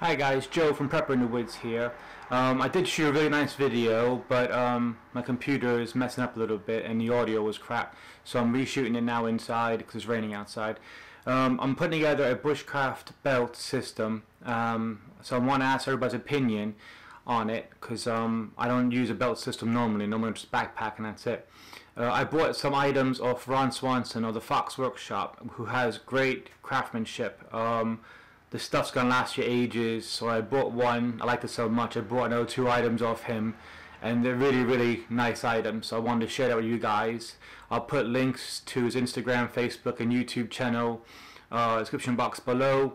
Hi guys, Joe from Prepper in the Woods here. Um, I did shoot a really nice video, but um, my computer is messing up a little bit and the audio was crap. So I'm reshooting it now inside because it's raining outside. Um, I'm putting together a bushcraft belt system. Um, so I want to ask everybody's opinion on it because um, I don't use a belt system normally. Normally I'm just backpack and that's it. Uh, I bought some items off Ron Swanson of the Fox Workshop who has great craftsmanship. The stuff's gonna last you ages. So I bought one. I liked it so much. I bought another two items off him, and they're really, really nice items. So I wanted to share that with you guys. I'll put links to his Instagram, Facebook, and YouTube channel, uh, description box below.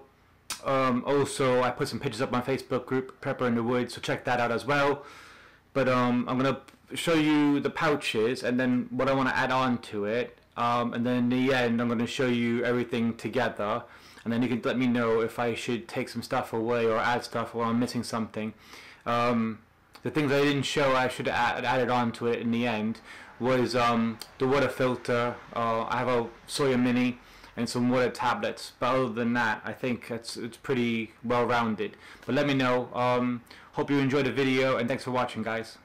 Um, also, I put some pictures up my Facebook group, Prepper in the Woods. So check that out as well. But um, I'm gonna show you the pouches and then what I want to add on to it. Um, and then in the end, I'm going to show you everything together and then you can let me know if I should take some stuff away or add stuff or I'm missing something. Um, the things I didn't show I should have added on to it in the end was um, the water filter. Uh, I have a Sawyer Mini and some water tablets. But other than that, I think it's it's pretty well rounded. But let me know. Um, hope you enjoyed the video and thanks for watching, guys.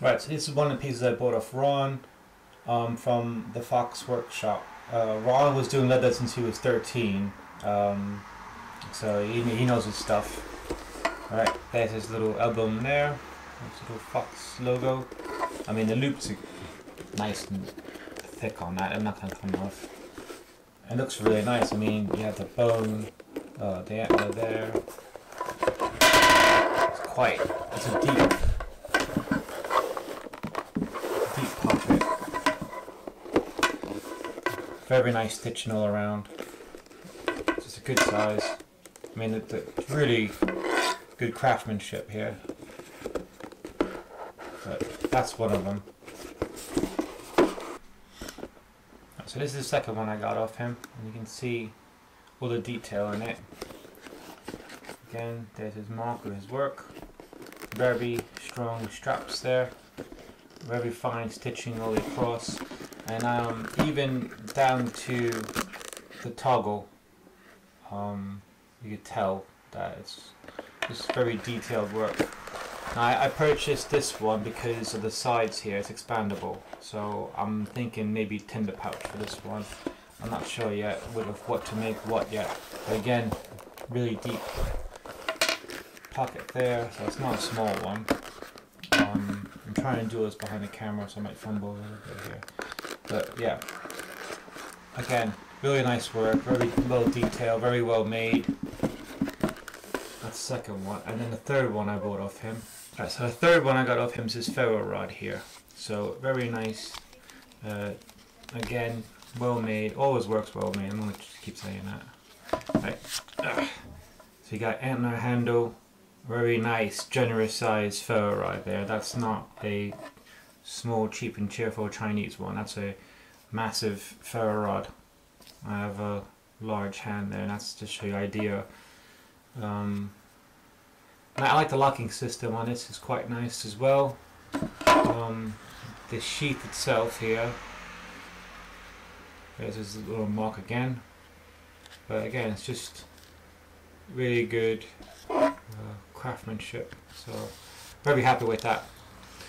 Right, so this is one of the pieces I bought off Ron um, from the Fox Workshop. Uh, Ron was doing leather since he was 13. Um, so he, he knows his stuff. Alright, there's his little album there. His little Fox logo. I mean, the loops are nice and thick on that. I'm not going to come off. It looks really nice. I mean, you have the bone, uh, the antler there. It's quite, it's a deep, deep pocket. Very nice stitching all around good size. I mean, it's really good craftsmanship here. But that's one of them. So this is the second one I got off him, and you can see all the detail in it. Again, there's his mark of his work. Very strong straps there. Very fine stitching all across. And um, even down to the toggle um, you could tell that it's just very detailed work. Now, I, purchased this one because of the sides here, it's expandable. So I'm thinking maybe tinder pouch for this one. I'm not sure yet with what to make what yet. But again, really deep pocket there, so it's not a small one. Um, I'm trying to do this behind the camera, so I might fumble a little bit here. But yeah, again, Really nice work, very well detailed, very well made. That's the second one. And then the third one I bought off him. Right, so the third one I got off him is this ferro rod here. So very nice. Uh, again, well made. Always works well made. I'm to just keep saying that. Right. So you got antler handle. Very nice, generous size ferro rod there. That's not a small, cheap and cheerful Chinese one. That's a massive ferro rod. I have a large hand there and that's to show you idea. Um, I like the locking system on this, it's quite nice as well. Um, the sheath itself here, there's this little mark again, but again it's just really good uh, craftsmanship, so very happy with that.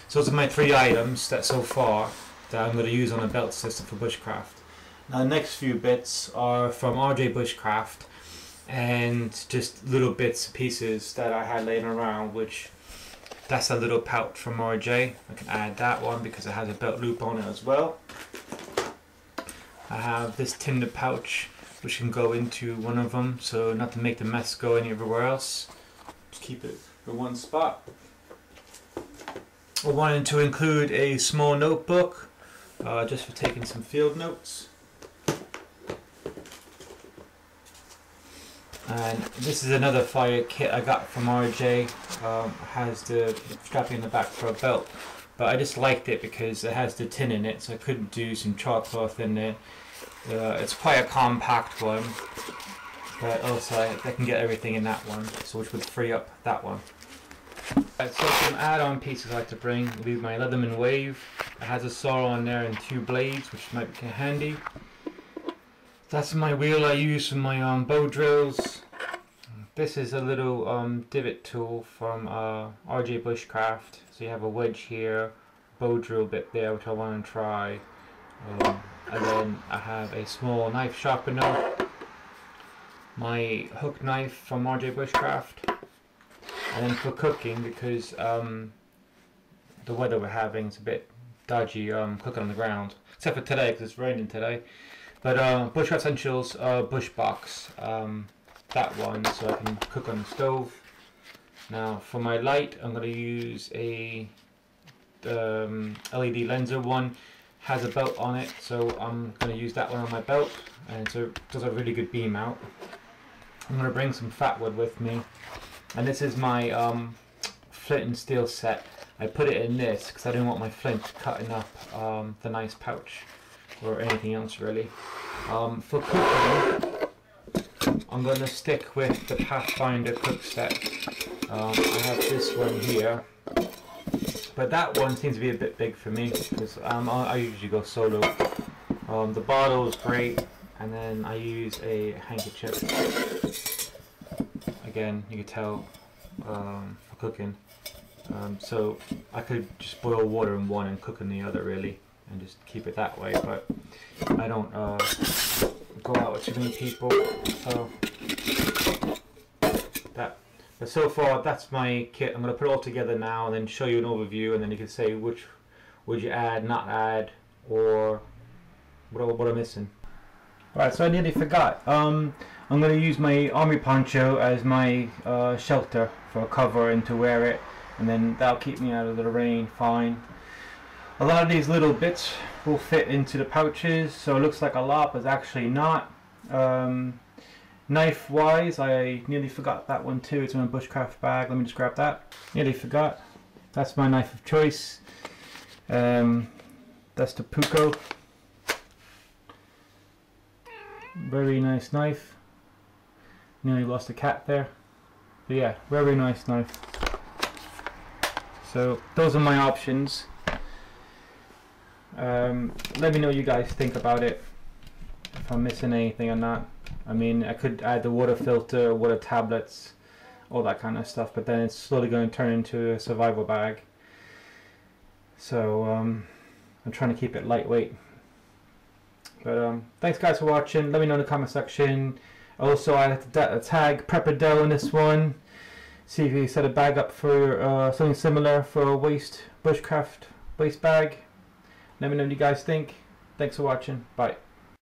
So those are my three items that so far that I'm going to use on a belt system for bushcraft. Now the next few bits are from RJ Bushcraft and just little bits pieces that I had laying around which that's a little pouch from RJ. I can add that one because it has a belt loop on it as well. I have this tinder pouch which can go into one of them so not to make the mess go anywhere else. Just keep it in one spot. I wanted to include a small notebook uh, just for taking some field notes. And this is another fire kit I got from RJ. Um, has the strapping in the back for a belt. But I just liked it because it has the tin in it, so I couldn't do some char cloth in there. Uh, it's quite a compact one, but also I, I, can get everything in that one, so which would free up that one. Right, so some add-on pieces I like to bring be my Leatherman Wave. It has a saw on there and two blades, which might be handy. That's my wheel I use for my um, bow drills. this is a little um, divot tool from uh, RJ Bushcraft. So you have a wedge here, bow drill bit there, which I want to try. Um, and then I have a small knife sharpener, my hook knife from RJ Bushcraft, and then for cooking because um, the weather we're having is a bit dodgy um, cooking on the ground, except for today because it's raining today. But uh, Bushcraft Essentials uh, bush box, um, that one, so I can cook on the stove. Now for my light, I'm going to use a um, LED Lenser one. Has a belt on it, so I'm going to use that one on my belt, and so it does a really good beam out. I'm going to bring some fat wood with me, and this is my um, flint and steel set. I put it in this because I didn't want my flint cutting up um, the nice pouch or anything else really. Um, for cooking, I'm going to stick with the Pathfinder cook set. Um, I have this one here, but that one seems to be a bit big for me because um, I, I, usually go solo. Um, the bottle is great, and then I use a handkerchief. Again, you can tell um, for cooking. Um, so I could just boil water in one and cook in the other really and just keep it that way but I don't uh, go out with too many people so that but so far that's my kit. I'm going to put it all together now and then show you an overview and then you can say which would you add not add or what, what I'm missing. Alright, so I nearly forgot. Um, I'm going to use my army poncho as my uh, shelter for a cover and to wear it and then that'll keep me out of the rain fine a lot of these little bits will fit into the pouches so it looks like a lot but actually not. Um, knife wise I nearly forgot that one too. It's in a bushcraft bag. Let me just grab that. Nearly forgot. That's my knife of choice. Um, that's the Puukko very nice knife. Nearly lost a cat there. But yeah very nice knife. So those are my options. Um, let me know what you guys think about it. If I'm missing anything or not. I mean, I could add the water filter, water tablets, all that kind of stuff, but then it's slowly going to turn into a survival bag. So um, I'm trying to keep it lightweight. But um, thanks guys for watching. Let me know in the comment section. Also, I had to tag Prepper Dell in this one see if you set a bag up for uh, something similar for a waist bushcraft waist bag let me know what you guys think. Thanks for watching. Bye